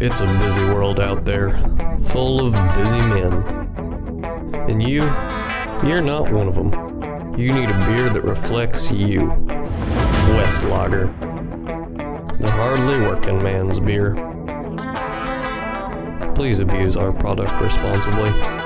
It's a busy world out there, full of busy men. And you, you're not one of them. You need a beer that reflects you. Westlager. The hardly working man's beer. Please abuse our product responsibly.